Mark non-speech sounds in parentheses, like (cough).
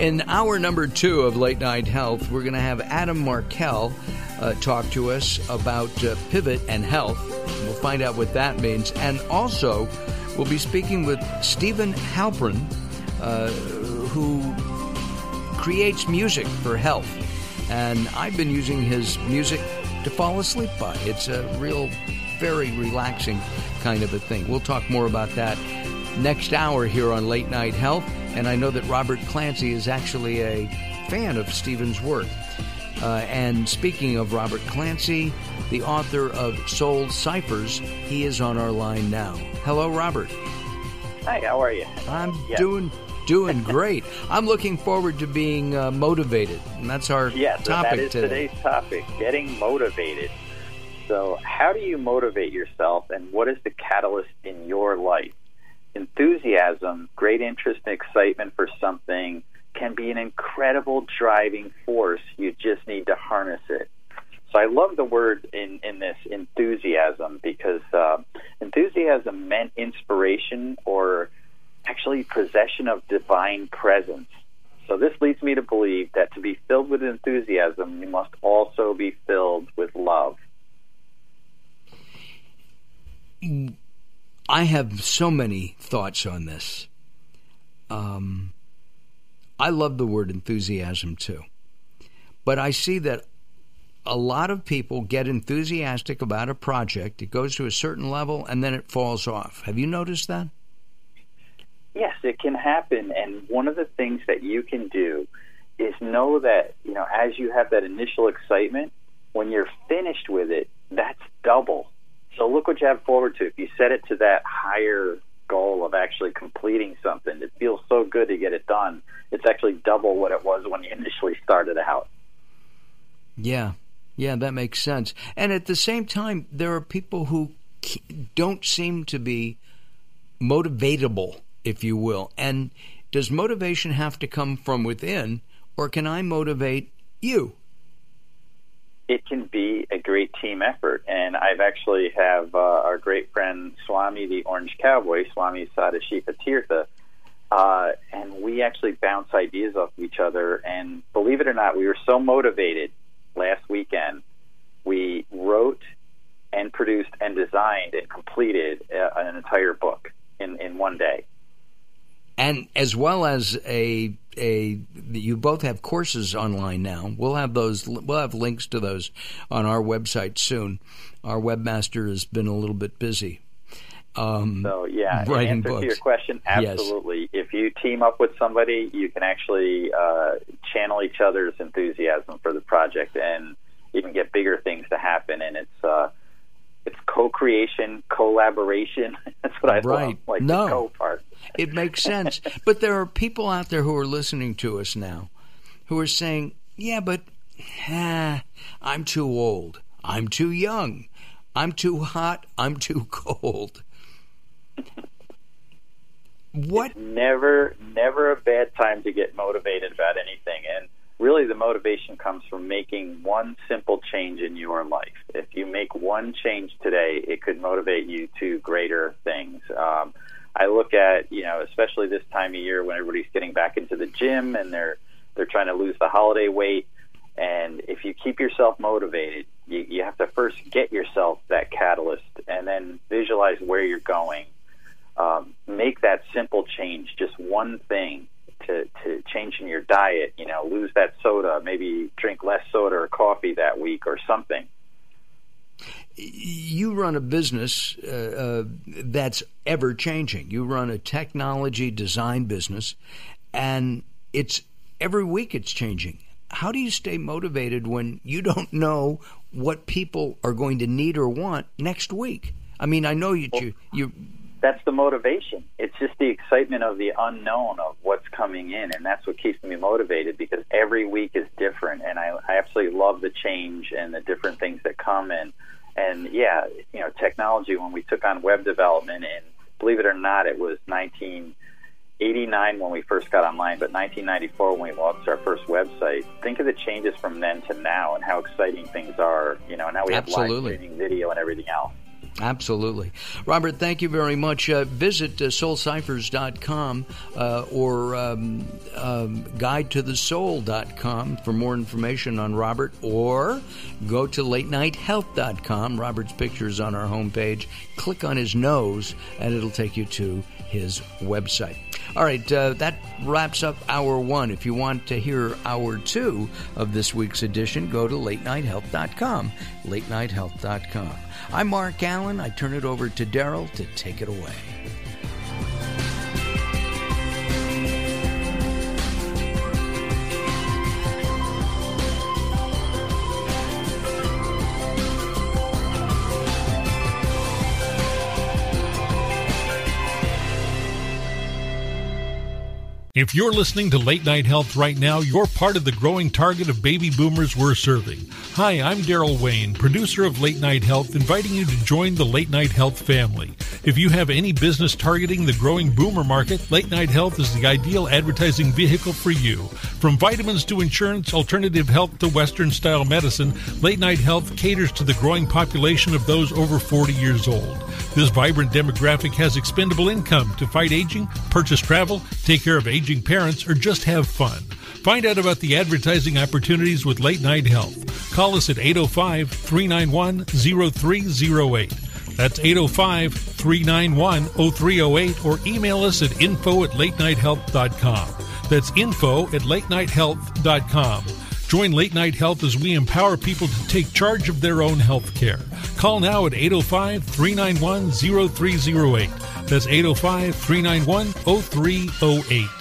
In hour number two of Late Night Health, we're going to have Adam Markel uh, talk to us about uh, pivot and health. We'll find out what that means. And also, we'll be speaking with Steven Halpern, uh, who creates music for health. And I've been using his music to fall asleep by. It's a real, very relaxing kind of a thing. We'll talk more about that next hour here on Late Night Health. And I know that Robert Clancy is actually a fan of Steven's work. Uh, and speaking of Robert Clancy, the author of Soul Ciphers, he is on our line now. Hello, Robert. Hi, how are you? I'm yes. doing doing (laughs) great. I'm looking forward to being uh, motivated, and that's our yes, topic that is today. today's topic: getting motivated. So, how do you motivate yourself, and what is the catalyst in your life? Enthusiasm, great interest and excitement for something can be an incredible driving force. You just need to harness it. So I love the word in, in this enthusiasm because uh, enthusiasm meant inspiration or actually possession of divine presence. So this leads me to believe that to be filled with enthusiasm, you must also be filled with love. I have so many thoughts on this. Um, I love the word enthusiasm too. But I see that a lot of people get enthusiastic about a project, it goes to a certain level, and then it falls off. Have you noticed that? Yes, it can happen. And one of the things that you can do is know that, you know, as you have that initial excitement, when you're finished with it, that's double so look what you have forward to. If you set it to that higher goal of actually completing something, it feels so good to get it done. It's actually double what it was when you initially started out. Yeah. Yeah, that makes sense. And at the same time, there are people who don't seem to be motivatable, if you will. And does motivation have to come from within, or can I motivate you? It can be a great team effort. And I've actually have uh, our great friend Swami, the Orange Cowboy, Swami Sadashiva Tirtha, uh, and we actually bounce ideas off of each other. And believe it or not, we were so motivated last weekend. We wrote and produced and designed and completed uh, an entire book in, in one day and as well as a a you both have courses online now. We'll have those. We'll have links to those on our website soon. Our webmaster has been a little bit busy. Um, so yeah, in answer books. to your question, absolutely. Yes. If you team up with somebody, you can actually uh, channel each other's enthusiasm for the project and even get bigger things to happen. And it's uh, it's co-creation, collaboration. (laughs) That's what I right. love, like no. the co part. It makes sense. But there are people out there who are listening to us now who are saying, "Yeah, but eh, I'm too old. I'm too young. I'm too hot. I'm too cold." What? It's never, never a bad time to get motivated about anything, and really the motivation comes from making one simple change in your life. If you make one change today, it could motivate you to greater things. Um, I look at, you know, especially this time of year when everybody's getting back into the gym and they're they're trying to lose the holiday weight. And if you keep yourself motivated, you, you have to first get yourself that catalyst and then visualize where you're going. Um, make that simple change, just one thing, to, to change in your diet, you know, lose that soda, maybe drink less soda or coffee that week or something. You run a business uh, uh, that's ever changing. You run a technology design business, and it's every week it's changing. How do you stay motivated when you don't (laughs) know what people are going to need or want next week? I mean, I know you you, you that's the motivation. It's just the excitement of the unknown of what's coming in, and that's what keeps me motivated because every week is different, and I, I absolutely love the change and the different things that come in. And yeah, you know, technology. When we took on web development, and believe it or not, it was 1989 when we first got online, but 1994 when we launched our first website. Think of the changes from then to now, and how exciting things are. You know, and now we absolutely. have live streaming video and everything else. Absolutely. Robert, thank you very much. Uh, visit uh, soulciphers.com uh, or um, um, guidetothesoul.com for more information on Robert, or go to latenighthealth.com. Robert's picture is on our homepage. Click on his nose, and it'll take you to his website. All right, uh, that wraps up hour one. If you want to hear hour two of this week's edition, go to latenighthealth.com. Latenighthealth.com. I'm Mark Alyn. I turn it over to Daryl to take it away. If you're listening to Late Night Health right now, you're part of the growing target of baby boomers we're serving. Hi, I'm Daryl Wayne, producer of Late Night Health, inviting you to join the Late Night Health family. If you have any business targeting the growing boomer market, Late Night Health is the ideal advertising vehicle for you. From vitamins to insurance, alternative health to Western style medicine, Late Night Health caters to the growing population of those over 40 years old. This vibrant demographic has expendable income to fight aging, purchase travel, take care of aging parents, or just have fun. Find out about the advertising opportunities with Late Night Health. Call us at 805 391 0308. That's 805 391 0308 or email us at info at latenighthealth.com. That's info at latenighthealth.com. Join Late Night Health as we empower people to take charge of their own health care. Call now at 805 391 0308. That's 805 391 0308.